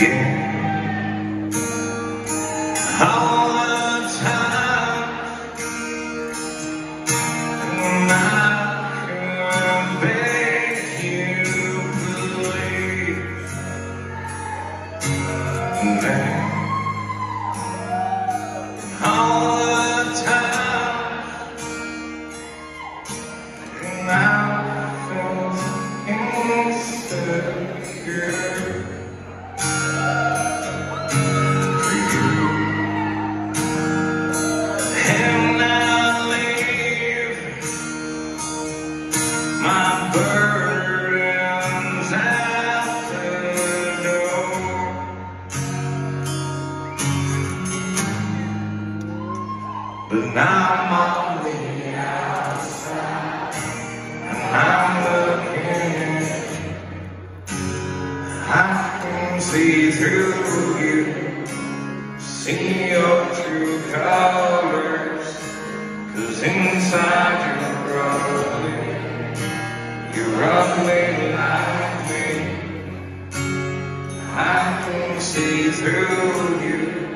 Yeah. All the time I make you. Believe that all the time And I leave my burdens at the door. But now I'm on the outside and I'm looking. I can see through you, see your Can see through you,